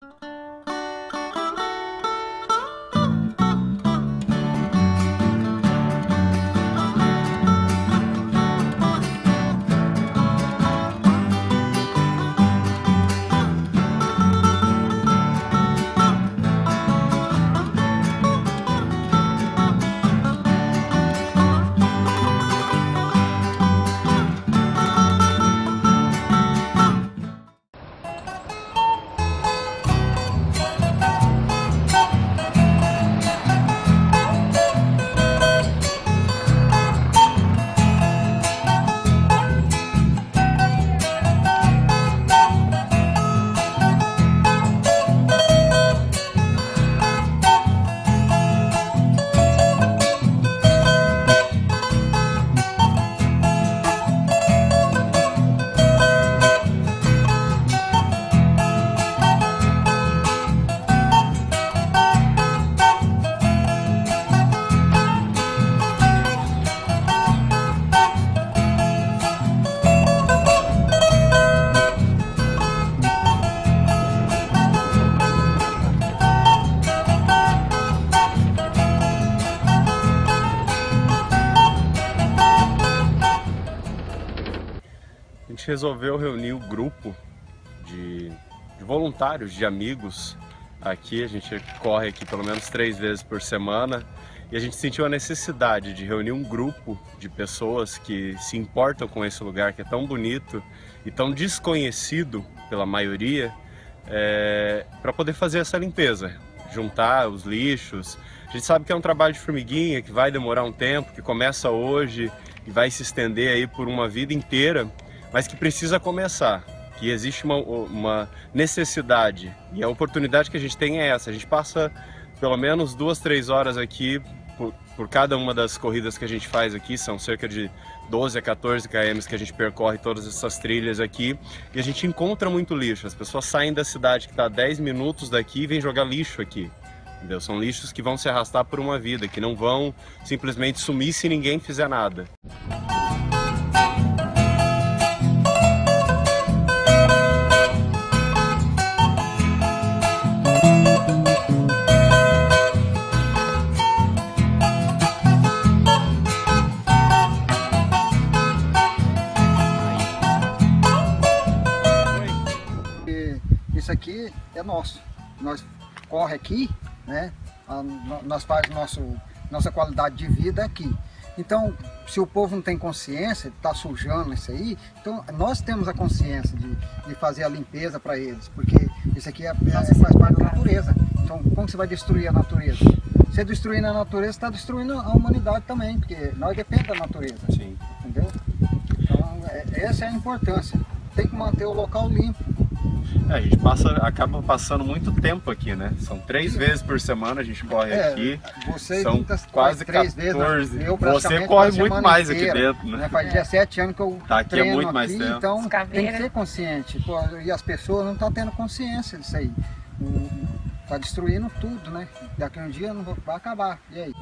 A resolveu reunir o grupo de, de voluntários, de amigos aqui. A gente corre aqui pelo menos três vezes por semana e a gente sentiu a necessidade de reunir um grupo de pessoas que se importam com esse lugar que é tão bonito e tão desconhecido pela maioria é, para poder fazer essa limpeza, juntar os lixos. A gente sabe que é um trabalho de formiguinha que vai demorar um tempo, que começa hoje e vai se estender aí por uma vida inteira mas que precisa começar, que existe uma, uma necessidade e a oportunidade que a gente tem é essa. A gente passa pelo menos duas, três horas aqui por, por, cada uma das corridas que a gente faz aqui, são cerca de 12 a 14 km que a gente percorre todas essas trilhas aqui e a gente encontra muito lixo. As pessoas saem da cidade que está a 10 minutos daqui e vêm jogar lixo aqui. Entendeu? São lixos que vão se arrastar por uma vida, que não vão simplesmente sumir se ninguém fizer nada. Aqui é nosso. Nós corre aqui, né? Nós faz nosso, nossa qualidade de vida aqui. Então, se o povo não tem consciência, está sujando isso aí, então nós temos a consciência de, de fazer a limpeza para eles, porque isso aqui é, é, faz parte da natureza. Então, como você vai destruir a natureza? Você destruindo a natureza, está destruindo a humanidade também, porque nós dependemos da natureza. Sim. Entendeu? Então, é, essa é a importância. Tem que manter o local limpo. É, a gente passa, acaba passando muito tempo aqui, né? São três vezes por semana a gente corre é, aqui. Você São quase três 14. Vezes, eu você corre muito mais inteira, aqui dentro, né? né? Faz 17 anos que eu tá aqui treino é muito mais aqui, tempo. então tem que ser consciente. Pô, e as pessoas não estão tendo consciência disso aí. Está destruindo tudo, né? Daqui a um dia não vai acabar. E aí?